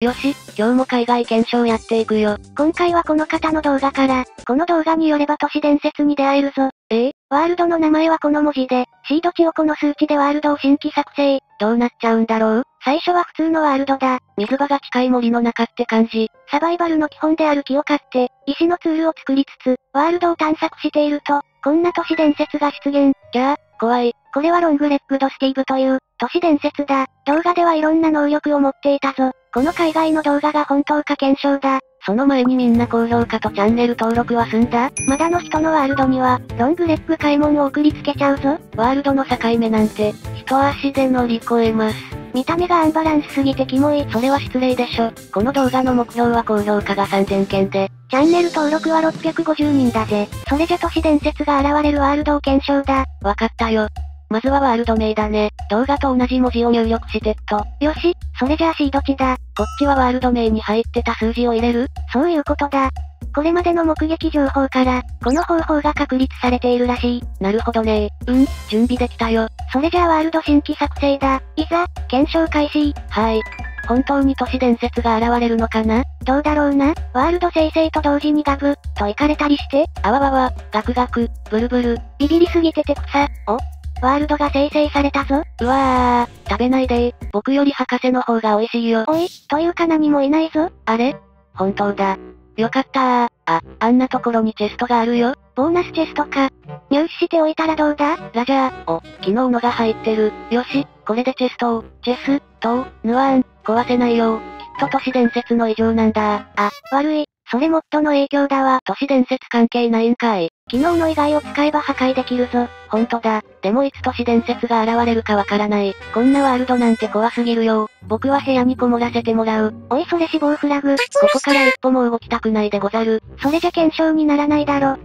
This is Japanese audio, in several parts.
よし、今日も海外検証やっていくよ。今回はこの方の動画から、この動画によれば都市伝説に出会えるぞ。え？ワールドの名前はこの文字で、シード値をこの数値でワールドを新規作成。どうなっちゃうんだろう？最初は普通のワールドだ。水場が近い森の中って感じ。サバイバルの基本である木を買って、石のツールを作りつつ、ワールドを探索していると、こんな都市伝説が出現。キャー、怖い。これはロングレッグドスティーブという、都市伝説だ。動画ではいろんな能力を持っていたぞ。この海外の動画が本当か検証だ。その前にみんな高評価とチャンネル登録は済んだ？まだの人のワールドには、ロングレッグ開門を送りつけちゃうぞ。ワールドの境目なんて、一足で乗り越えます。見た目がアンバランスすぎてキモい。それは失礼でしょ。この動画の目標は高評価が3000件で。チャンネル登録は650人だぜ。それじゃ都市伝説が現れるワールドを検証だ。わかったよ。まずはワールド名だね。動画と同じ文字を入力してっと。よし、それじゃあシード値だ。こっちはワールド名に入ってた数字を入れる？そういうことだ。これまでの目撃情報から、この方法が確立されているらしい。なるほどねうん、準備できたよ。それじゃあワールド新規作成だ。いざ、検証開始。はい。本当に都市伝説が現れるのかな？どうだろうな？ワールド生成と同時にガブ、と行かれたりして？あわわわ、ガクガク、ブルブル。ビビりすぎてて草。お？ワールドが生成されたぞ。うわー、食べないで僕より博士の方が美味しいよ。おい、というか何もいないぞ。あれ？本当だ。よかったー。あ、あんなところにチェストがあるよ。ボーナスチェストか。入手しておいたらどうだ？ラジャー、お、昨日のが入ってる。よし、これでチェストを、チェス、ト、ヌワン、壊せないよ。きっと都市伝説の異常なんだ。あ、悪い。それモッドの影響だわ。都市伝説関係ないんかい。昨日の以外を使えば破壊できるぞ。ほんとだ。でもいつ都市伝説が現れるかわからない。こんなワールドなんて怖すぎるよ。僕は部屋にこもらせてもらう。おいそれ死亡フラグ。ここから一歩も動きたくないでござる。それじゃ検証にならないだろ。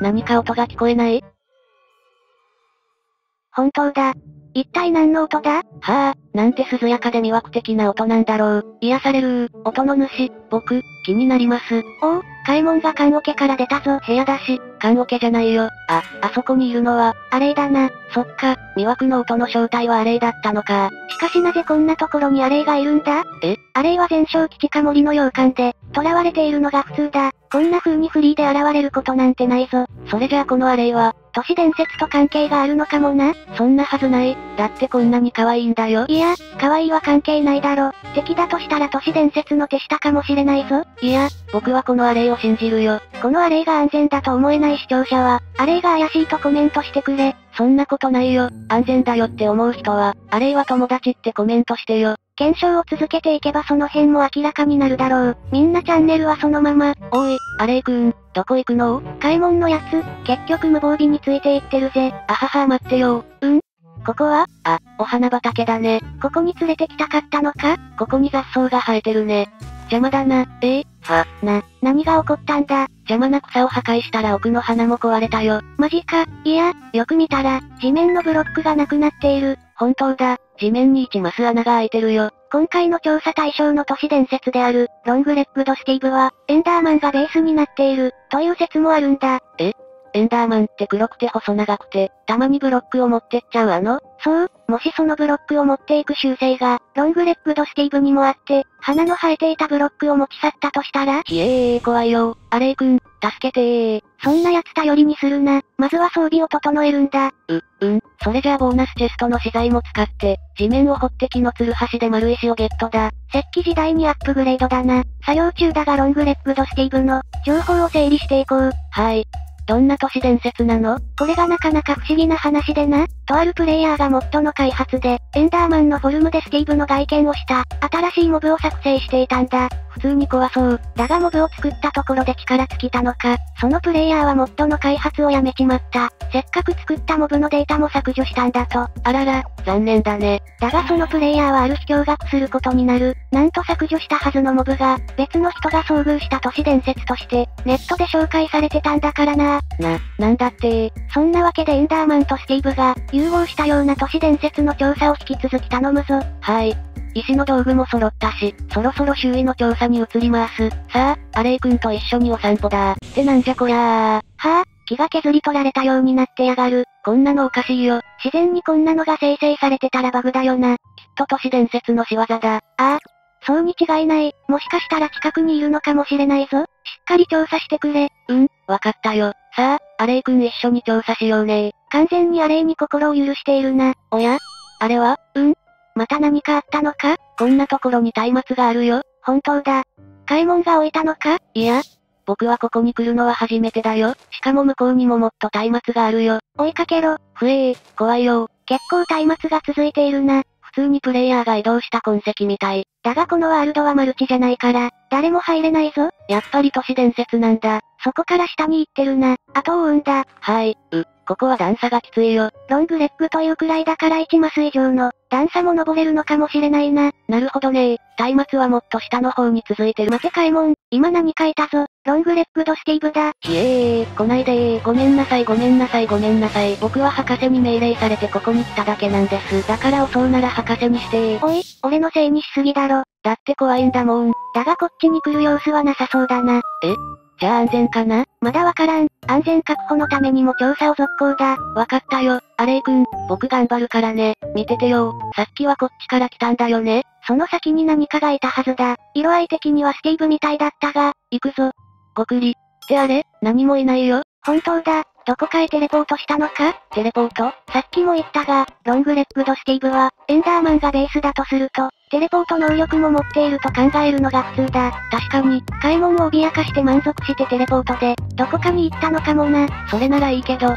何か音が聞こえない？本当だ。一体何の音だ？はあ、なんて涼やかで魅惑的な音なんだろう。癒される音の主、僕、気になります。おお、開門が缶桶から出たぞ。部屋だし、缶桶じゃないよ。あ、あそこにいるのは、アレイだな。そっか、魅惑の音の正体はアレイだったのか。しかしなぜこんなところにアレイがいるんだ？え？アレイは全焼基地か森の洋館で、囚われているのが普通だ。こんな風にフリーで現れることなんてないぞ。それじゃあこのアレイは、都市伝説と関係があるのかもな。そんなはずない。だってこんなに可愛いんだよ。いや、可愛いは関係ないだろ。敵だとしたら都市伝説の手下かもしれないぞ。いや、僕はこのアレイを信じるよ。このアレイが安全だと思えない視聴者は、アレイが怪しいとコメントしてくれ。そんなことないよ。安全だよって思う人は、アレイは友達ってコメントしてよ。検証を続けていけばその辺も明らかになるだろう。みんなチャンネルはそのまま。おい、アレイくん、どこ行くの？開門のやつ、結局無防備についていってるぜ。あはは待ってよ。うん？ここは？あ、お花畑だね。ここに連れてきたかったのか？ここに雑草が生えてるね。邪魔だな。ええ？は、な、何が起こったんだ？邪魔な草を破壊したら奥の花も壊れたよ。マジか。いや、よく見たら、地面のブロックがなくなっている。本当だ。地面に1マス穴が開いてるよ。今回の調査対象の都市伝説である、ロングレッグドスティーブは、エンダーマンがベースになっている、という説もあるんだ。え？エンダーマンって黒くて細長くて、たまにブロックを持ってっちゃうあの？そう、もしそのブロックを持っていく習性が、ロングレッグドスティーブにもあって、花の生えていたブロックを持ち去ったとしたら？ひえー怖いよ。アレイくん、助けてー。そんなやつ頼りにするな。まずは装備を整えるんだ。う、うん。それじゃあボーナスチェストの資材も使って、地面を掘って木のつるはしで丸石をゲットだ。石器時代にアップグレードだな。作業中だがロングレッグドスティーブの、情報を整理していこう。はい。どんな都市伝説なの？これがなかなか不思議な話でな。とあるプレイヤーがモッドの開発で、エンダーマンのフォルムでスティーブの外見をした、新しいモブを作成していたんだ。普通に怖そう。だがモブを作ったところで力尽きたのか、そのプレイヤーはモッドの開発をやめちまった。せっかく作ったモブのデータも削除したんだと。あらら、残念だね。だがそのプレイヤーはある日驚愕することになる。なんと削除したはずのモブが、別の人が遭遇した都市伝説として、ネットで紹介されてたんだからな。な、なんだってそんなわけでエンダーマンとスティーブが、融合したような都市伝説の調査を引き続き頼むぞ。はい。石の道具も揃ったし、そろそろ周囲の調査に移ります。さあ、アレイ君と一緒にお散歩だ。ってなんじゃこりゃー。はあ、木が削り取られたようになってやがる。こんなのおかしいよ。自然にこんなのが生成されてたらバグだよな。きっと都市伝説の仕業だ。ああ、そうに違いない。もしかしたら近くにいるのかもしれないぞ。しっかり調査してくれ。うん、わかったよ。さあ、アレイ君一緒に調査しようね完全にアレイに心を許しているな。おや？あれは？うん？また何かあったのか？こんなところに松明があるよ。本当だ。開門が置いたのか？いや、僕はここに来るのは初めてだよ。しかも向こうにももっと松明があるよ。追いかけろ。ふえー、怖いよ。結構松明が続いているな。普通にプレイヤーが移動した痕跡みたい。だがこのワールドはマルチじゃないから、誰も入れないぞ。やっぱり都市伝説なんだ。そこから下に行ってるな。後を追うんだ。はい、う、ここは段差がきついよ。ロングレッグというくらいだから1マス以上の段差も登れるのかもしれないな。なるほどね松明はもっと下の方に続いてる。待てカイモン、今何書いたぞ。ロングレッグドスティーブだ。ひえー、来ないでー。ごめんなさいごめんなさいごめんなさい。僕は博士に命令されてここに来ただけなんです。だから襲うなら博士にしてー。おい、俺のせいにしすぎだろ。だって怖いんだもん。だがこっちに来る様子はなさそうだな。え？じゃあ安全かな？まだわからん。安全確保のためにも調査を続行だ。わかったよ。アレイ君、僕頑張るからね。見ててよ。さっきはこっちから来たんだよね。その先に何かがいたはずだ。色合い的にはスティーブみたいだったが、行くぞ。ごくり。ってあれ？何もいないよ。本当だ。どこかへテレポートしたのか？テレポート？さっきも言ったが、ロングレッグドスティーブは、エンダーマンがベースだとすると、テレポート能力も持っていると考えるのが普通だ。確かに、開門を脅かして満足してテレポートで、どこかに行ったのかもな。それならいいけど、お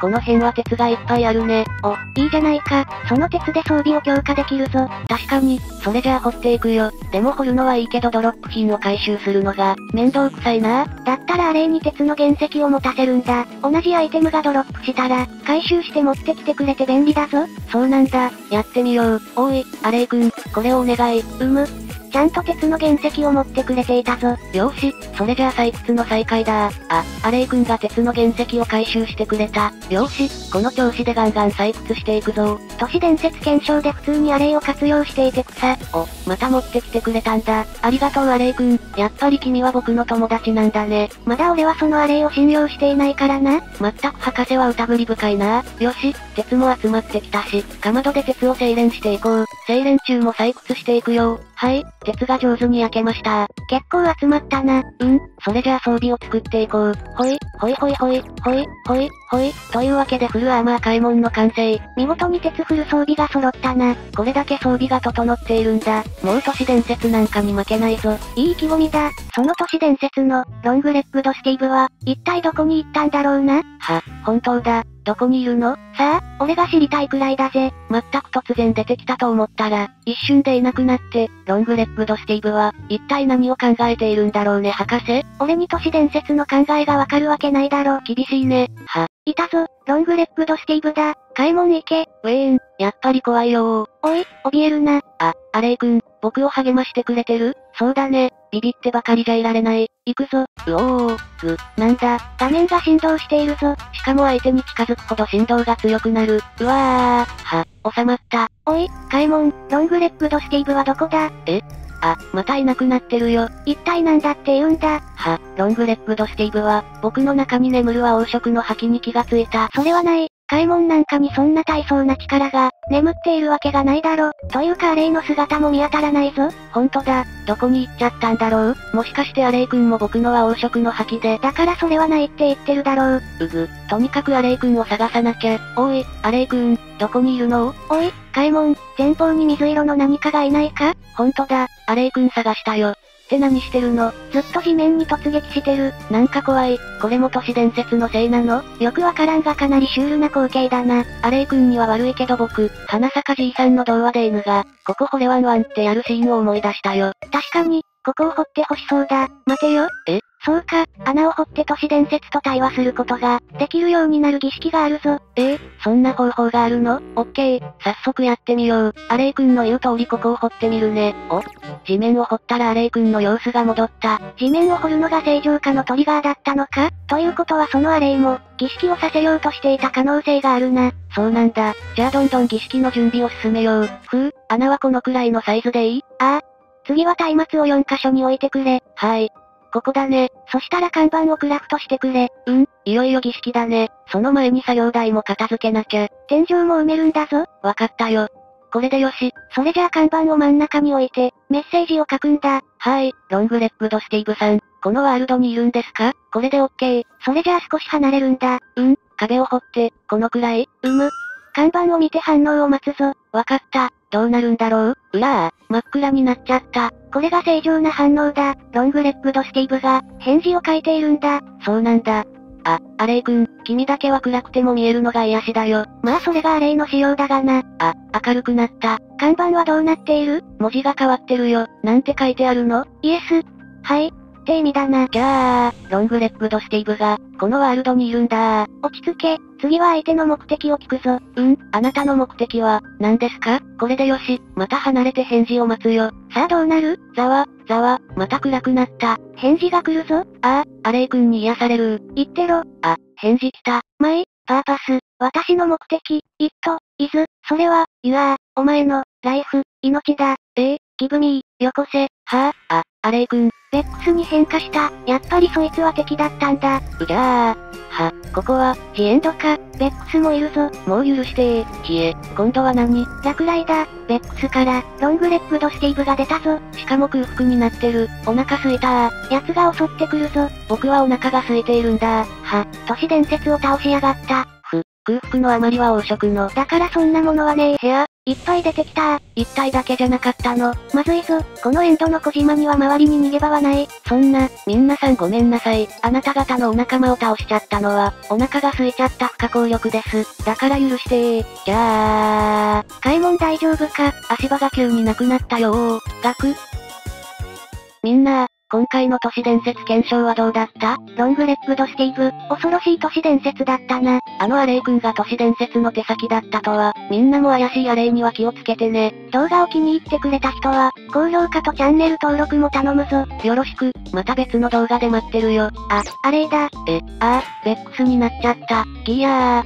この辺は鉄がいっぱいあるね。お、いいじゃないか。その鉄で装備を強化できるぞ。確かに、それじゃあ掘っていくよ。でも掘るのはいいけどドロップ品を回収するのが、面倒くさいな。だったらアレイに鉄の原石を持たせるんだ。同じアイテムがドロップしたら、回収して持ってきてくれて便利だぞ。そうなんだ。やってみよう。おい、アレイ君、これをお願い。うむ。ちゃんと鉄の原石を持ってくれていたぞ。よし、それじゃあ採掘の再開だあ、アレイ君が鉄の原石を回収してくれた。よし、この調子でガンガン採掘していくぞ。都市伝説検証で普通にアレイを活用していて草。お、また持ってきてくれたんだ。ありがとうアレイ君。やっぱり君は僕の友達なんだね。まだ俺はそのアレイを信用していないからな。まったく博士は疑り深いな。よし、鉄も集まってきたし、かまどで鉄を精錬していこう。精錬中も採掘していくよ。はい、鉄が上手に焼けました。結構集まったな。うん、それじゃあ装備を作っていこう。ほい、ほいほいほい、ほい、ほい、ほい。というわけでフルアーマー開門の完成。見事に鉄フル装備が揃ったな。これだけ装備が整っているんだ。もう都市伝説なんかに負けないぞ。いい意気込みだ。その都市伝説の、ロングレッグドスティーブは、一体どこに行ったんだろうな？は、本当だ。どこにいるの？さあ、俺が知りたいくらいだぜ。全く突然出てきたと思ったら、一瞬でいなくなって、ロングレッグドスティーブは、一体何を考えているんだろうね博士？俺に都市伝説の考えがわかるわけないだろ。厳しいね。は。いたぞ、ロングレッグドスティーブだ。開門行け。ウェーン、やっぱり怖いよおい、怯えるな。あ、アレイ君、僕を励ましてくれてる？そうだね。ビビってばかりじゃいられない。行くぞ。うおー、ぐ、なんだ？画面が振動しているぞ。しかも相手に近づくほど振動が強くなる。うわー、は、収まった。おい、カイモン、ロングレッグドスティーブはどこだ？え？あ、またいなくなってるよ。一体なんだって言うんだ。は、ロングレッグドスティーブは、僕の中に眠るは黄色の覇気に気がついた。それはない。開門なんかにそんな大層な力が、眠っているわけがないだろ。というかアレイの姿も見当たらないぞ。ほんとだ、どこに行っちゃったんだろう？もしかしてアレイ君も僕のは黄色の覇気で。だからそれはないって言ってるだろう。うぐ、とにかくアレイ君を探さなきゃ。おい、アレイ君、どこにいるの？おい、開門、前方に水色の何かがいないか？ほんとだ、アレイ君探したよ。って何してるの？ずっと地面に突撃してる。なんか怖い。これも都市伝説のせいなの？よくわからんがかなりシュールな光景だな。アレイ君には悪いけど僕、花坂じいさんの童話で犬が、ここ掘れワンワンってやるシーンを思い出したよ。確かに、ここを掘って欲しそうだ。待てよ。え？そうか、穴を掘って都市伝説と対話することが、できるようになる儀式があるぞ。え？えそんな方法があるの？オッケー、早速やってみよう。アレイ君の言う通りここを掘ってみるね。お？地面を掘ったらアレイ君の様子が戻った。地面を掘るのが正常化のトリガーだったのか？ということはそのアレイも、儀式をさせようとしていた可能性があるな。そうなんだ。じゃあどんどん儀式の準備を進めよう。ふう、穴はこのくらいのサイズでいい？ああ。次は松明を4箇所に置いてくれ。はい。ここだね。そしたら看板をクラフトしてくれ。うん、いよいよ儀式だね。その前に作業台も片付けなきゃ。天井も埋めるんだぞ。わかったよ。これでよし。それじゃあ看板を真ん中に置いて、メッセージを書くんだ。はーい、ロングレッグドスティーブさん。このワールドにいるんですか？これでオッケー。それじゃあ少し離れるんだ。うん、壁を掘って、このくらいうむ。看板を見て反応を待つぞ。わかった。どうなるんだろう？うらー、真っ暗になっちゃった。これが正常な反応だ。ロングレッグドスティーブが、返事を書いているんだ。そうなんだ。あ、アレイ君、君だけは暗くても見えるのが癒しだよ。まあそれがアレイの仕様だがな。あ、明るくなった。看板はどうなっている？文字が変わってるよ。なんて書いてあるの？ Yes。はい。って意味だな。じゃあ、ロングレッグドスティーブが、このワールドにいるんだ落ち着け。次は相手の目的を聞くぞ。うん、あなたの目的は、何ですか？これでよし、また離れて返事を待つよ。さあどうなる？ざわ、ざわ、また暗くなった。返事が来るぞ。ああ、アレイ君に癒される。言ってろ。あ、返事来た。 My、purpose。私の目的、 It、is、それは、ユアー、お前の、 life、命だ。ええ Give me、よこせ。はあ、あ、アレイ君。ベックスに変化した。やっぱりそいつは敵だったんだ。うじゃあ、は、ここは、ジエンドか、ベックスもいるぞ。もう許してー。ひえ、今度は何？落雷だ。ベックスから、ロングレッグドスティーブが出たぞ。しかも空腹になってる。お腹すいたー。奴が襲ってくるぞ。僕はお腹が空いているんだは、都市伝説を倒しやがった。ふ、空腹のあまりは黄色の。だからそんなものはねえ。部屋、いっぱい出てきた一体だけじゃなかったの。まずいぞ。このエンドの小島には周りに逃げ場はない。そんな、みんなさんごめんなさい。あなた方のお仲間を倒しちゃったのは、お腹が空いちゃった不可抗力です。だから許してー。じゃあ、買い物大丈夫か？足場が急になくなったよー。ガク。みんな、今回の都市伝説検証はどうだった？ロングレッグドスティーブ、恐ろしい都市伝説だったな。あのアレイ君が都市伝説の手先だったとは、みんなも怪しいアレイには気をつけてね。動画を気に入ってくれた人は、高評価とチャンネル登録も頼むぞ。よろしく、また別の動画で待ってるよ。あ、アレイだ。え、あー、ベックスになっちゃった。ギヤー。